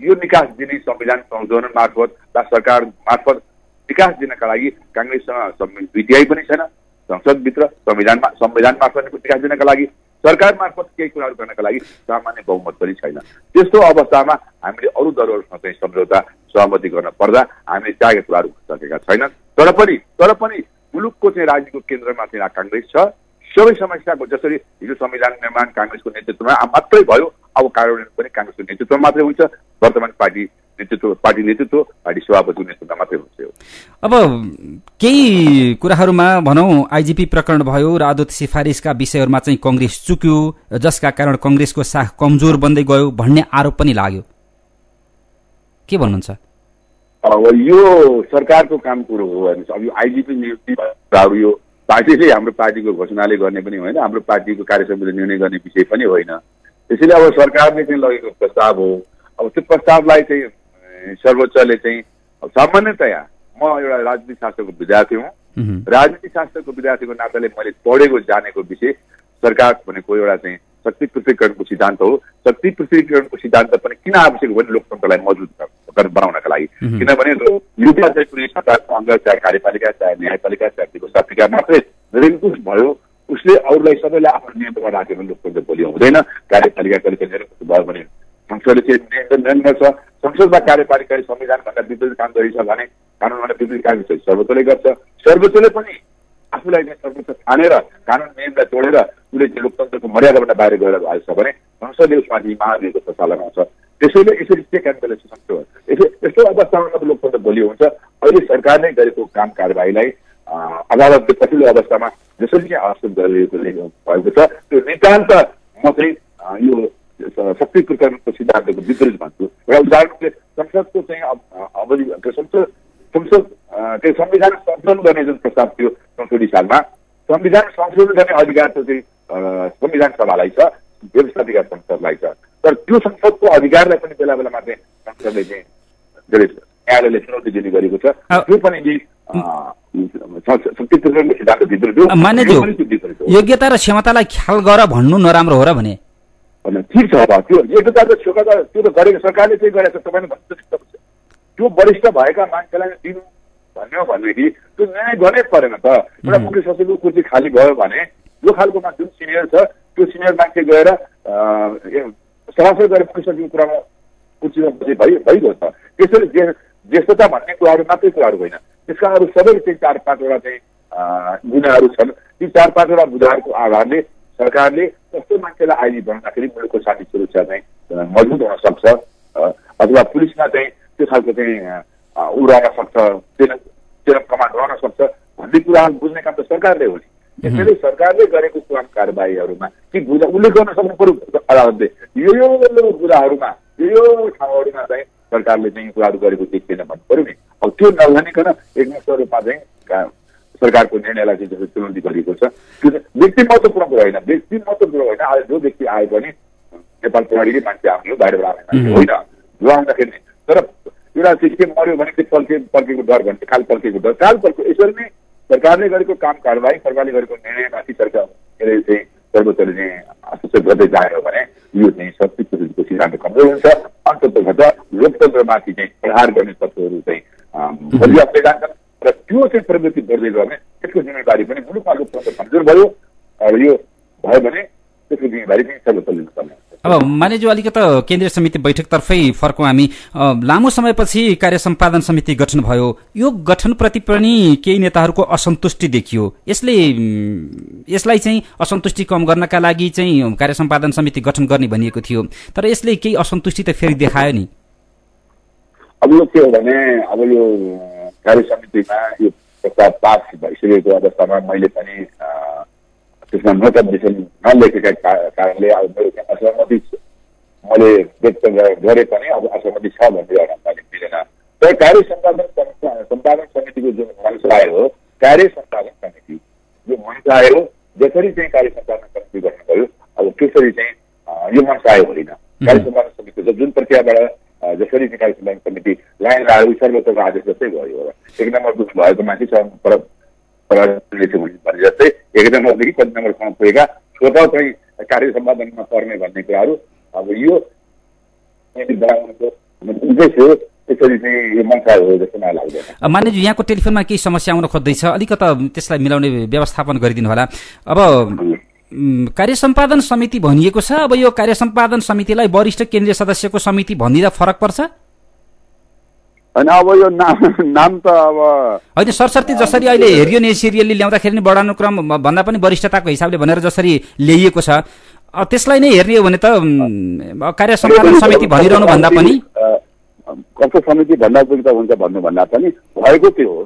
यो निकास दिने संविधान संशोधन मार्फत वा सरकार मार्फत विकास दिनका लागि काङ्ग्रेससँग विद्याय पनि छैन। संसदभित्र संविधानमा संविधान मार्फत विकास दिनका लागि सरकार मार्फत केही कुराहरू गर्नका लागि सामान्य बहुमत पनि छैन। त्यस्तो अवस्थामा हामीले अरू दलहरूसँग चाहिँ सम्झौता सहमति गर्न पर्दा हामीले चाहेका कुराहरू सकेका छैनन्। तर पनि तर पनि मुलुकको चाहिँ राज्यको केन्द्रमा चाहिँ काङ्ग्रेस छ सबै समस्याको जसरी हिजो संविधान निर्माण काङ्ग्रेसको नेतृत्वमा मात्रै भयो अब कार्यान्वयन पनि काङ्ग्रेसको नेतृत्वमा मात्रै हुन्छ वर्तमान पार्टी नेतृत्व पार्टी नेतृत्व पार्टी सभापतिको नेतृत्वमा मात्रै हुन्छ अब केही कुराहरूमा भनौँ आइजिपी प्रकरण भयो राजदूत सिफारिसका विषयहरूमा चाहिँ कङ्ग्रेस चुक्यो जसका कारण कङ्ग्रेसको साख कमजोर बन्दै गयो भन्ने आरोप पनि लाग्यो। के भन्नुहुन्छ? अब यो सरकारको काम कुरो हो भने अब यो आइजिपी नियुक्ति यो पार्टीले हाम्रो पार्टीको घोषणाले गर्ने पनि होइन हाम्रो पार्टीको कार्यसमितिले निर्णय गर्ने विषय पनि होइन। त्यसैले अब सरकारले चाहिँ लगेको प्रस्ताव हो। अब त्यो प्रस्तावलाई चाहिँ सर्वोच्चले चाहिँ सामान्यतया म एउटा राजनीतिक शास्त्रको विद्यार्थी हुँ। राजनीतिक शास्त्रको विद्यार्थीको नाताले मैले पढेको जानेको विषय सरकार भनेको एउटा चाहिँ शक्ति पृथ्वीकरणको सिद्धान्त हो। शक्ति पृथ्वीकरणको सिद्धान्त पनि किन आवश्यक हो भने लोकतन्त्रलाई मजबुत बनाउनका लागि किनभने युवा चाहिँ कुनै सरकारको अङ्ग चाहे कार्यपालिका चाहे न्यायपालिका चाहे प्रशासिका मात्रै निरङ्कुश भयो उसले अरूलाई सबैलाई आफ्नो नियन्त्रणमा राख्यो भने लोकतन्त्र भोलि हुँदैन? कार्यपालिका कहिले निरङ्कुश भयो भने संसदले चाहिँ नियन्त्रण गर्छ संसदमा कार्यपालिकाले संविधानभन्दा विपरीत काम गरिन्छ भने कानुनभन्दा विपरीत काम सर्वोच्चले गर्छ। सर्वोच्चले पनि आफूलाई नै सर्वोच्च ठानेर कानुन नियमलाई तोडेर उसले चाहिँ लोकतन्त्रको मर्यादाबाट बाहिर गएर आएछ भने संसदले उसमाथि महाभियोगको प्रचार लगाउँछ त्यसैले यसरी चेक एन्ड ब्यालेन्स सक्छ यसो यस्तो अवस्थामा त लोकतन्त्र बलियो हुन्छ। अहिले सरकारले गरेको काम कारवाहीलाई अदालतले पछिल्लो अवस्थामा जसरी चाहिँ आवश्यक गरिएको भएको छ त्यो नितान्त म चाहिँ यो शक्ति प्रकरणको सिद्धान्तको विपरीत भन्छु। एउटा उदाहरणले संसदको चाहिँ अवधि संसद संसद त्यो संविधान संशोधन गर्ने जुन प्रस्ताव थियो चौसठी सालमा संविधान संशोधन गर्ने अधिकार चाहिँ संविधान सभालाई छ व्यवस्थापिका संसदलाई छ। तर त्यो संसदको अधिकारलाई पनि बेला बेलामा चाहिँ संसदले चाहिँ न्यायालयले चुनौती दिने गरेको छ। त्यो पनि योग्यता र क्षमतालाई ख्याल गर भन्नु नराम्रो हो र भने। ठिक छ अब त्यो योग्यता र क्षमता त्यो त गरेको सरकारले चाहिँ गरेको छ। तपाईँले भन्नु त्यो वरिष्ठ भएका मान्छेलाई दिनु भन्यो भनेदेखि त्यो निर्णय गर्नै परेन त। एउटा मुख्य सचिवको कुर्सी खाली भयो भने यो खालको जुन सिनियर छ त्यो सिनियर मान्छे गएर सरासरी गएर मुख्य सचिवको कुरामा कुर्सीमा बसे भइ भइगयो त। त्यसरी ज्येष्ठता भन्ने कुराहरू मात्रै कुराहरू होइन। त्यसका अरू सबै चाहिँ चार पाँचवटा चाहिँ बुदाहरू छन्। ती चार पाँचवटा बुदाहरूको आधारले सरकारले कस्तो मान्छेलाई आइडी बनाउँदाखेरि मुलुकको शान्ति सुरक्षा चाहिँ मजबुत हुन सक्छ अथवा पुलिसमा चाहिँ त्यो खालको चाहिँ रहन सक्छ त्यसलाई कमान्ड रहन सक्छ भन्ने कुराहरू बुझ्ने काम त सरकारले हो नि। त्यसैले सरकारले गरेको काम कारवाहीहरूमा ती बुझा उसले गर्न सक्नु पऱ्यो अदालतले। यो यो बुझाहरूमा यो यो ठाउँहरूमा चाहिँ सरकारले चाहिँ कुराहरू गरेको देखिएन भन्नु पऱ्यो नि। अब त्यो नभनिकन एकमुष्ट रूपमा चाहिँ सरकारको निर्णयलाई चाहिँ जस्तो चुनौती गरिएको छ त्यो व्यक्ति महत्त्वपूर्ण कुरो होइन। व्यक्ति महत्त्वपूर्ण होइन। आज जो व्यक्ति आए पनि नेपाल प्रहरीकै मान्छे आउने हो बाहिरबाट आउने मान्छे. होइन। जो आउँदाखेरि तर एउटा के मऱ्यो भने त्यो पल्के पल्केको डर भन्छ काल पल्केको डर। काल पल्को यसरी नै सरकारले गरेको काम कारवाही सरकारले गरेको निर्णयमाथि सरकार के अरे चाहिँ सर्वोच्चले चाहिँ हस्तक्षेप गर्दै जायो भने यो चाहिँ शक्ति प्रविधिको सिद्धान्त कमजोर हुन्छ। अन्ततः लोकतन्त्रमाथि चाहिँ प्रहार गर्ने तत्त्वहरू चाहिँ बलिआउँदै जान्छन् र त्यो चाहिँ प्रवृत्ति बढ्दै गयो भने त्यसको जिम्मेवारी पनि मुलुकमा लोकतन्त्र कमजोर भयो। र यो भयो भने त्यसको जिम्मेवारी पनि सर्वोच्च लिनुपर्ने हुन्छ। अब मानेज्यू अलिकति केन्द्रीय समिति बैठकतर्फै फर्कौँ हामी। लामो समयपछि कार्य सम्पादन समिति गठन भयो। यो गठनप्रति पनि केही नेताहरूको असन्तुष्टि देखियो। यसले यसलाई चाहिँ असन्तुष्टि कम गर्नका लागि चाहिँ कार्य सम्पादन समिति गठन गर्ने भनिएको थियो। तर यसले केही असन्तुष्टि त फेरि देखायो नि। अब यो के हो भने अब यो कार्य समितिमा यो प्रस्ताव पास भइसकेको अवस्थामा मैले पनि त्यसमा विषय नलेखेका कारणले अब मेरो असहमति मैले व्यक्त गरे पनि अब असहमति छ भन्ने एउटा मैले मिलेन। तर कार्य सम्पादन सम- सम्पादन समितिको जुन मञ्च आयो कार्य सम्पादन समिति जो मञ्च आयो जसरी चाहिँ कार्य सम्पादन समिति गर्नुभयो अब त्यसरी चाहिँ यो मञ्च आयो होइन। कार्य सम्पादन समितिको जुन प्रक्रियाबाट जसरी चाहिँ कार्य सम्पादन समिति लाइन आयो सर्वोच्चको आदेश जस्तै भयो एक नम्बर भएको माथि छ पर प्रधानले थियो भने जस्तै एक नम्बरदेखि कति नम्बरसम्म पुगेका स्वतः चाहिँ कार्य सम्पादनमा पर्ने भन्ने कुराहरू अब यो उद्देश्य त्यसरी चाहिँ यो मन्त्रालय हो जस्तो मलाई लाग्दैन। मानेज्यू यहाँको टेलिफोनमा केही समस्या आउन खोज्दैछ। अलिकति त्यसलाई मिलाउने व्यवस्थापन गरिदिनु होला। अब कार्य सम्पादन समिति भनिएको छ। अब यो कार्य सम्पादन समितिलाई वरिष्ठ केन्द्रीय सदस्यको समिति भनिदिँदा फरक पर्छ? होइन अब यो नाम नाम त अब होइन सरसर्ती जसरी अहिले हेरियो नि सिरियलले ल्याउँदाखेरि नि बढानुक्रम भन्दा पनि वरिष्ठताको हिसाबले भनेर जसरी ल्याइएको छ। त्यसलाई नै हेर्ने हो भने त कार्य सम्पादन समिति भनिरहनु भन्दा पनि। कस्तो समिति भन्दा पनि त हुन्छ भन्नु भन्दा पनि भएको त्यो हो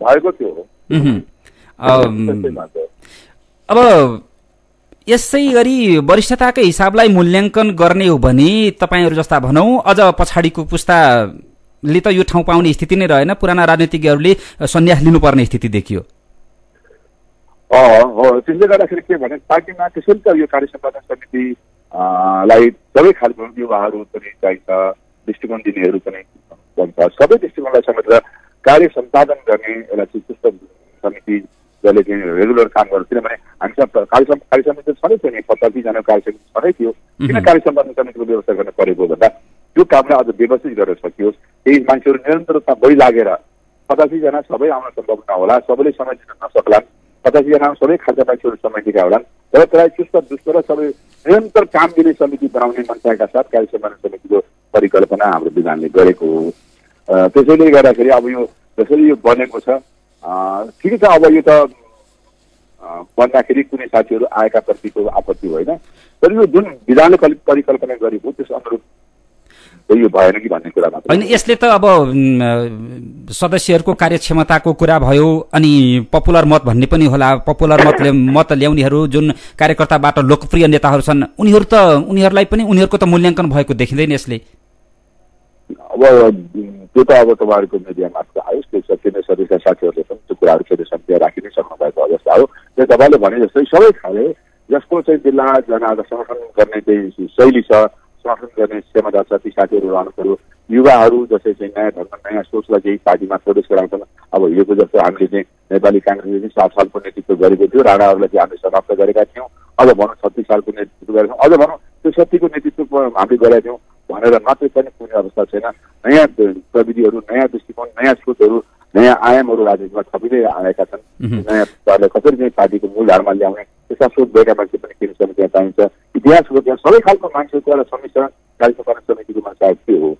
भएको त्यो हो। अब यसै गरी वरिष्ठताकै हिसाबलाई मूल्याङ्कन गर्ने हो भने तपाईँहरू जस्ता भनौँ अझ पछाडिको पुस्ताले त यो ठाउँ पाउने स्थिति नै रहेन। पुराना राजनीतिज्ञहरूले सन्यास लिनुपर्ने स्थिति देखियो। हो त्यसले गर्दाखेरि के भने पार्टीमा त्यसरी त यो कार्य सम्पादन समिति अ, लाई सबै खालको युवाहरू पनि चाहिन्छ दृष्टिकोण दिनेहरू पनि चाहिन्छ। सबै दृष्टिकोणलाई समेटेर कार्य सम्पादन गर्ने एउटा चिकित्सा समिति जसले चाहिँ रेगुलर काम गर्छ। किनभने हामीसँग कार्य कार्य समिति छँदै थियो नि पचासीजना कार्य समिति छँदै थियो। किन। कार्य सम्पादन समितिको व्यवस्था गर्न परेको भन्दा त्यो कामलाई अझ व्यवस्थित गर्न सकियोस् केही मान्छेहरू निरन्तर रूपमा बढी लागेर पचासीजना सबै आउन सम्भव नहोला सबैले समय दिन नसक्लान् पचासीजना सबै खालका मान्छेहरू समेटेका होलान्। तर त्यसलाई चुस्त दुष्ट र सबै निरन्तर काम दिने समिति बनाउने मनसाका साथ कार्य सम्पादन समितिको परिकल्पना हाम्रो विधानले गरेको हो। त्यसैले गर्दाखेरि अब यो जसरी यो बनेको छ। ठिकै छ अब यो त भन्दाखेरि कुनै साथीहरू आएका प्रतिको आपत्ति होइन। तर यो जुन विधानले कलि- परिकल्पना गरेको त्यस अनुरूप यो भएन कि भन्ने कुरा मात्र। होइन यसले त अब सदस्यहरूको कार्यक्षमताको कुरा भयो अनि पपुलर मत भन्ने पनि होला। पपुलर मत ल्या- मत ल्याउनेहरू जुन कार्यकर्ताबाट लोकप्रिय नेताहरू छन् उनीहरू त उनीहरूलाई पनि उनीहरूको त मूल्याङ्कन भएको देखिँदैन यसले। अब त्यो त अब तपाईँहरूको मिडिया मार्फत आयोस् त्यो सब केन्द्र सदस्य साथीहरूले पनि त्यो कुराहरू केन्द्र समितिमा राखि नै सक्नु भएको अवस्था हो। त्यो तपाईँले भने जस्तै सबै खाले जसको चाहिँ जिल्ला जनालाई समर्थन गर्ने चाहिँ शैली छ समर्थन गर्ने क्षमता छ ती साथीहरू रहनु पऱ्यो युवाहरू जसै चाहिँ नयाँ ढङ्ग नयाँ सोचलाई चाहिँ पार्टीमा प्रवेश गराउँछन्। अब हिजोको जस्तो हामीले चाहिँ नेपाली काङ्ग्रेसले चाहिँ सात सालको नेतृत्व गरेको थियो राणाहरूलाई चाहिँ हामीले समाप्त गरेका थियौँ। अझ भनौँ छत्तिस सालको नेतृत्व गरेका थियौँ। अझ भनौँ त्यो शक्तिको नेतृत्व हामीले गरेका थियौँ भनेर मात्रै पनि कुनै अवस्था छैन। नयाँ प्रविधिहरू नयाँ दृष्टिकोण नयाँ स्रोतहरू नयाँ आयामहरू राजनीतिमा थपिँदै आएका छन्। नयाँ कुरालाई कसरी चाहिँ पार्टीको मूलधारमा ल्याउने त्यस्ता सोच भएका मान्छे पनि केन्द्र समितिमा चाहिन्छ इतिहासको त्यहाँ सबै खालको मान्छेको एउटा समीक्षा कार्य सम्पादन समितिको मान्छे त्यो हो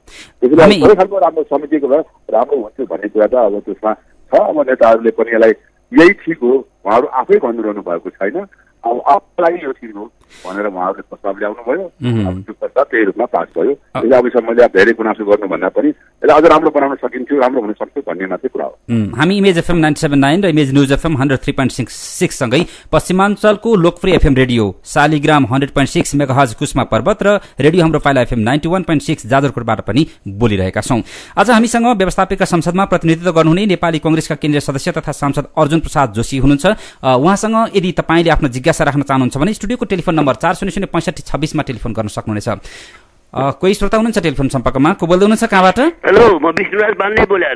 त्यसैले सबै खालको राम्रो समितिको भए राम्रो हुन्थ्यो भन्ने कुरा त अब त्यसमा छ अब नेताहरूले पनि यसलाई यही ठिक हो उहाँहरू आफै भनिरहनु भएको छैन अब आफ्नो लागि यो ठिक हो भनेर उहाँहरूले प्रस्ताव ल्याउनु भयो। मह्म। अब त्यो प्रस्ताव त्यही रूपमा पास भयो। यसले अब मैले अब धेरै गुनासो गर्नुभन्दा पनि यसलाई अझ राम्रो बनाउन सकिन्थ्यो राम्रो हुन सक्थ्यो भन्ने मात्रै कुरा हो। हामी image FM ninety seven nine र image news FM hundred three point six सिक्ससँगै पश्चिमाञ्चलको लोकप्रिय FM radio Shaligram hundred point six megahertz Kushma Parbat र रेडियो हाम्रो पाइला FM ninety one point six जाजरकोटबाट पनि बोलिरहेका छौं। आज हामीसँग व्यवस्थापिका संसदमा प्रतिनिधित्व गर्नुहुने नेपाली कंग्रेसका केन्द्रीय सदस्य तथा सांसद अर्जुन प्रसाद जोशी हुनुहुन्छ। उहाँसँग यदि तपाईँले आफ्नो जिज्ञासा राख्न चाहनुहुन्छ भने स्टुडियोको टेलिफोन नम्बर चार शून्य शून्य पैँसठी छब्बिसमा टेलिफोन गर्न सक्नुहुनेछ। अ, कोही श्रोता हुनुहुन्छ टेलिफोन सम्पर्कमा? को बोल्दै हुनुहुन्छ कहाँबाट? हेलो म विष्णुराज बान्ने बोले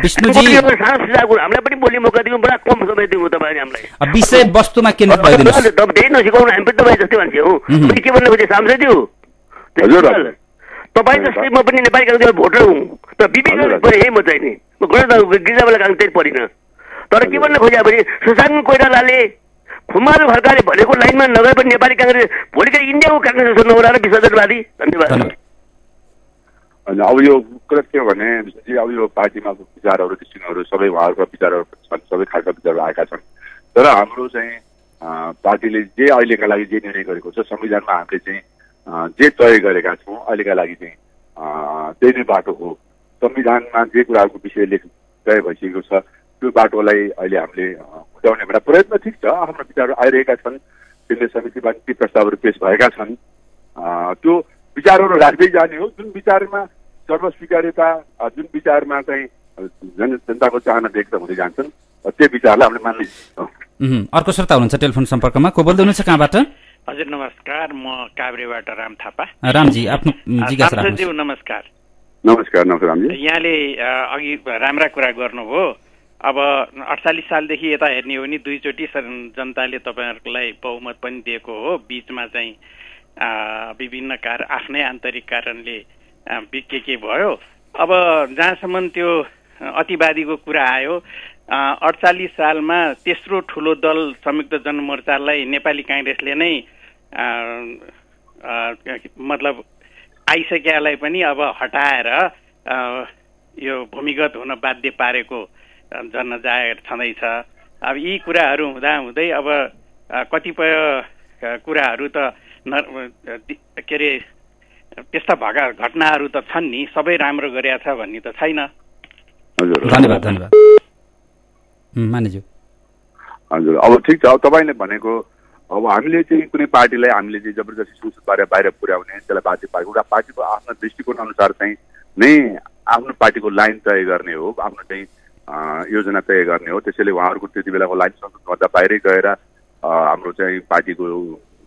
विष्णुजी। हामीलाई पनि बोल्ने मौका दिनु बडा कम समय दिनु तपाईँले हामीलाई। अ, विषय वस्तुमा केन्द्रित भइदिनुहोस्। तपाईँ त्यही नसिकाउनु हामी पनि तपाईँ जस्तै मान्छे हो। के भन्नु खोजेँ सांसद हजुर। तपाईँ जस्तै म पनि नेपाली काङ्ग्रेसको भोटर हुँ। तर विवेक। परे है म चाहिँ नि। म गणतन्त्र गिरिजावाला काङ्ग्रेस चाहिँ परिनँ। तर के भन्न खोजे भने सुशाङ्त कोइरालाले खुमाल खड्काले भनेको लाइनमा नगए पनि नेपाली काङ्ग्रेस भोलिका इन्डियाको काङ्ग्रेस जस्तो नहोला र विसर्जनवादी धन्यवाद। अब यो कुरा के हो भने अब यो पार्टीमा विचारहरू किसिमहरू सबै उहाँहरूका विचारहरू छन् सबै खालका विचारहरू आएका छन्। तर हाम्रो चाहिँ पार्टीले जे अहिलेका लागि जे निर्णय गरेको छ संविधानमा हामीले चाहिँ जे तय गरेका छौँ अहिलेका लागि चाहिँ त्यही नै बाटो हो। संविधानमा जे कुराहरूको विषय लेख तय भइसकेको छ त्यो बाटोलाई अहिले हामीले उठाउने एउटा प्रयत्न ठिक छ। आफ्नो विचारहरू आइरहेका छन्। केन्द्रीय समितिमा ती प्रस्तावहरू पेश भएका छन्। अँ, त्यो विचारहरू राख्दै जाने हो। जुन विचारमा सर्वस्वीकार्यता जुन विचारमा चाहिँ जन जनताको चाहना व्यक्त हुँदै जान्छन् त्यो विचारलाई हामीले मान्ने अर्को श्रोता हुनुहुन्छ टेलिफोन सम्पर्कमा। को बोल्दै हुनुहुन्छ कहाँबाट? हजुर नमस्कार। म काभ्रेबाट राम थापा। रामजी आफ्नो नमस्कार। नमस्कार नमस्कार रामजी। यहाँले अघि राम्रा कुरा गर्नुभयो। अब अडचालिस सालदेखि यता हेर्ने हो भने दुईचोटि जनताले तपाईँहरूलाई बहुमत पनि दिएको हो। बिचमा चाहिँ विभिन्न कार आफ्नै आन्तरिक कारणले के के भयो। अब जहाँसम्म त्यो अतिवादीको कुरा आयो अडचालिस सालमा तेस्रो ठुलो दल संयुक्त जनमोर्चालाई नेपाली काङ्ग्रेसले नै मतलब आइसकेलाई पनि अब हटाएर यो भूमिगत हुन बाध्य पारेको जनजाहेर छँदैछ अब यी कुराहरू हुँदा हुँदै अब कतिपय कुराहरू त न के अरे त्यस्ता भएका घटनाहरू त छन् नि सबै राम्रो गरेका छ भन्ने त छैन। हजुर। धन्यवाद धन्यवाद। मानिज्यू हजुर अब ठिक छ अब तपाईँले भनेको अब हामीले चाहिँ कुनै पार्टीलाई हामीले चाहिँ जबरजस्ती संसदबाट बाहिर पुर्याउने त्यसलाई बाध्य पारेको एउटा पार्टीको आफ्नो दृष्टिकोण अनुसार चाहिँ नै आफ्नो पार्टीको लाइन तय गर्ने हो। आफ्नो चाहिँ योजना तय गर्ने हो त्यसैले उहाँहरूको त्यति बेलाको लाइन संसदभन्दा बाहिरै गएर हाम्रो चाहिँ पार्टीको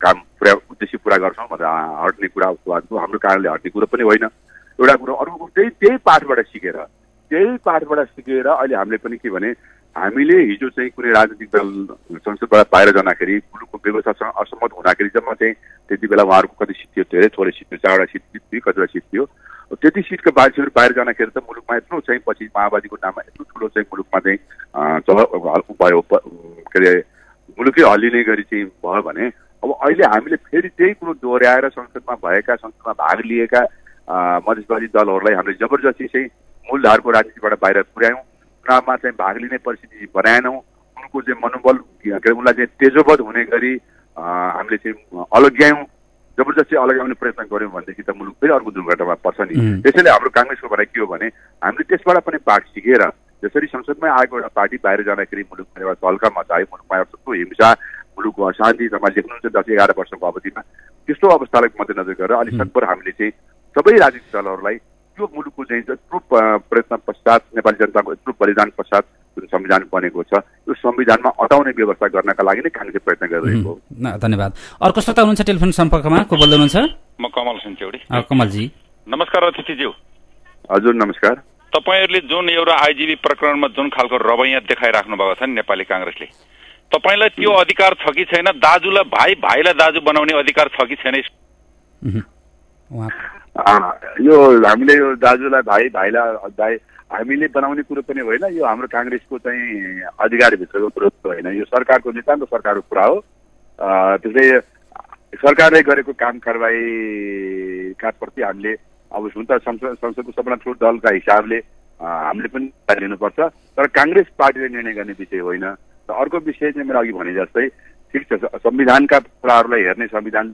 काम पुरा उद्देश्य पुरा गर्छौँ भनेर हट्ने कुरा उहाँको हाम्रो कारणले हट्ने कुरो पनि होइन एउटा कुरो अर्को कुरो त्यही त्यही पाठबाट सिकेर त्यही पाठबाट सिकेर अहिले हामीले पनि के भने हामीले हिजो चाहिँ कुनै राजनीतिक दल संसदबाट बाहिर जाँदाखेरि मुलुकको व्यवस्थासँग असम्मत हुँदाखेरि जम्मा चाहिँ त्यति बेला उहाँहरूको कति सिट थियो धेरै थोरै सिट थियो चारवटा सिट थियो कतिवटा सिट थियो त्यति सिटका मान्छेहरू बाहिर जाँदाखेरि त मुलुकमा यत्रो चाहिँ पछि माओवादीको नाममा यत्रो ठुलो चाहिँ मुलुकमा चाहिँ चल भयो के अरे मुलुकै हल्लिने गरी चाहिँ भयो भने अब अहिले हामीले फेरि त्यही कुरो दोहोऱ्याएर संसदमा भएका संसदमा भाग लिएका मधेसवादी दलहरूलाई हामीले जबरजस्ती चाहिँ मूलधारको राजनीतिबाट बाहिर पुर्यायौँ चुनावमा चाहिँ भाग लिने परिस्थिति बनाएनौँ उनको चाहिँ मनोबल के अरे उनलाई चाहिँ तेजोबद्ध हुने गरी हामीले चाहिँ अलग्यायौँ। जबरजस्ती अलग्याउने प्रयत्न गऱ्यौँ भनेदेखि त मुलुक फेरि अर्को दुर्घटनामा पर्छ नि. त्यसैले हाम्रो काङ्ग्रेसको भनाइ के हो भने हामीले त्यसबाट पनि पाठ सिकेर जसरी संसदमै आएको एउटा पार्टी बाहिर जाँदाखेरि मुलुकमा एउटा तल्का मचायो मुलुकमा एउटा थुप्रो हिंसा मुलुकको अशान्ति तपाईँ लेख्नुहुन्छ दस एघार वर्षको अवधिमा। त्यस्तो अवस्थालाई मध्यनजर गरेर अलि सकभर हामीले चाहिँ सबै राजनीतिक दलहरूलाई त्यो मुलुकको चाहिँ यत्रो प्रयत्न पश्चात नेपाली जनताको यत्रो बलिदान पश्चात जुन संविधान बनेको छ यो संविधानमा अटाउने व्यवस्था गर्नका लागि नै काङ्ग्रेसले प्रयत्न गरिरहेको हो। धन्यवाद। अर्को श्रोता हुनुहुन्छ टेलिफोन सम्पर्कमा को बोल्दै हुनुहुन्छ म कमल सिंचौडी अ, कमलजी। नमस्कार अतिथिज्यू। हजुर नमस्कार। तपाईँहरूले जुन एउटा आइजिबी प्रकरणमा जुन खालको रवैया देखाइराख्नु भएको छ नि नेपाली काङ्ग्रेसले तपाईँलाई त्यो अधिकार छ कि छैन? दाजुलाई भाइ भाइलाई दाजु बनाउने अधिकार छ कि छैन? यो हामीले यो दाजुलाई भाइ भाइलाई दाइ हामीले बनाउने कुरो पनि होइन यो हाम्रो काङ्ग्रेसको चाहिँ अधिकारभित्रको कुरो होइन। यो सरकारको नितान्त सरकारको कुरा हो। त्यसले सरकारले गरेको काम कारवाहीका प्रति हामीले अब हुन त संसद संसदको सबभन्दा ठुलो दलका हिसाबले हामीले पनि लिनुपर्छ। तर काङ्ग्रेस पार्टीले निर्णय गर्ने विषय होइन। र अर्को विषय चाहिँ मेरो अघि भने जस्तै ठिक छ संविधानका कुराहरूलाई हेर्ने संविधान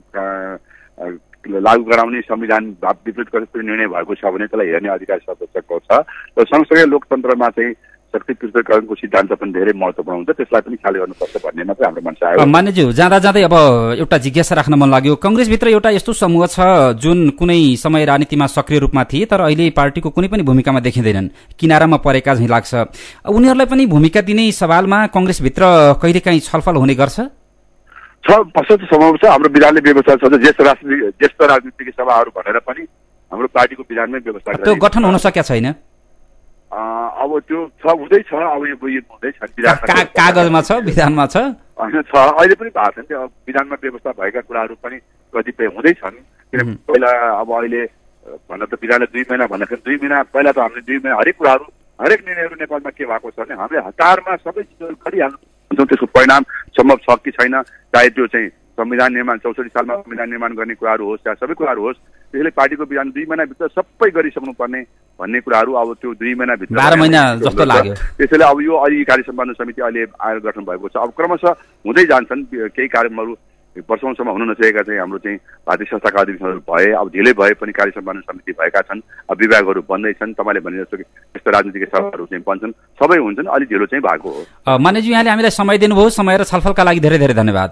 लागू गराउने संविधान विपरीत कुनै निर्णय भएको छ भने त्यसलाई हेर्ने अधिकार सदस्यको छ। र सँगसँगै लोकतन्त्रमा चाहिँ शक्ति पृथककरणको सिद्धान्त पनि धेरै महत्त्वपूर्ण हुन्छ। त्यसलाई पनि ख्याल गर्नुपर्छ भन्ने मात्रै हाम्रो मन आयो। मान्यज्यू जाँदा जाँदै अब एउटा जिज्ञासा राख्न मन लाग्यो। कंग्रेसभित्र एउटा यस्तो समूह छ जुन कुनै समय राजनीतिमा सक्रिय रूपमा थिए तर अहिले पार्टीको कुनै पनि भूमिकामा देखिँदैनन्। किनारामा परेका झैँ लाग्छ। उनीहरूलाई पनि भूमिका दिने सवालमा कंग्रेसभित्र कहिलेकाहीँ छलफल हुने गर्छ? छ प्रशस्त सम्भव छ हाम्रो विधानले व्यवस्था छ ज्येष्ठ राजनीतिक ज्येष्ठ राजनीतिक सभाहरू भनेर पनि हाम्रो पार्टीको विधानमै व्यवस्था त्यो गठन। हुन सकेका छैन? अब त्यो छ हुँदैछ अब यो हुँदैछ कागजमा छ विधानमा छ? होइन, छ। अहिले पनि भएको छ नि विधानमा व्यवस्था भएका कुराहरू पनि कतिपय हुँदैछन् किनभने पहिला अब अहिले अ, भन्दा त विधानले दुई महिना भन्दाखेरि दुई महिना पहिला त हामीले दुई महिना हरेक कुराहरू हरेक निर्णयहरू नेपालमा के भएको छ भने हामीले हतारमा सबै चिजहरू गरिहाल्नु हुन्छ त्यसको परिणाम सम्भव छ कि छैन चाहे त्यो चाहिँ संविधान निर्माण चौसठी सालमा संविधान निर्माण गर्ने कुराहरू होस् या सबै कुराहरू होस् त्यसैले पार्टीको विधान दुई महिनाभित्र सबै गरिसक्नुपर्ने भन्ने कुराहरू अब त्यो दुई महिनाभित्र महिना जस्तो लाग्यो। त्यसैले अब यो अहिले कार्य सम्पादन समिति अहिले आएर गठन भएको छ। अब क्रमशः हुँदै जान्छन् केही कार्यक्रमहरू वर्षौँसम्म हुन नसकेका चाहिँ हाम्रो चाहिँ भारतीय संस्थाका अधिवेशनहरू भए अब ढिलै भए पनि कार्य सम्पादन समिति भएका छन् अब विभागहरू बन्दैछन् तपाईँले भने जस्तो कि यस्तो राजनीतिक सभाहरू चाहिँ बन्छन् सबै हुन्छन् अलिक ढिलो चाहिँ भएको हो। अ, मान्यज्यू यहाँले हामीलाई समय दिनुभयो समय र छलफलका लागि धेरै धेरै धन्यवाद।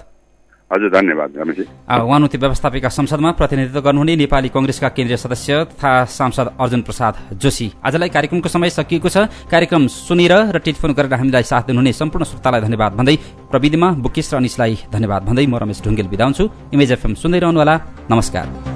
हजुर धन्यवाद उहाँ हुनुहुन्थ्यो व्यवस्थापिका संसदमा प्रतिनिधित्व गर्नुहुने नेपाली कंग्रेसका केन्द्रीय सदस्य तथा सांसद अर्जुन प्रसाद जोशी। आजलाई कार्यक्रमको समय सकिएको छ। कार्यक्रम सुनेर र टेलिफोन गरेर हामीलाई साथ दिनुहुने सम्पूर्ण श्रोतालाई धन्यवाद भन्दै प्रविधिमा बुकेश र अनिसलाई धन्यवाद भन्दै म रमेश ढुङ्गेल बिदा हुन्छु इमेज एफएम सुन्दै रहनुहोला। नमस्कार।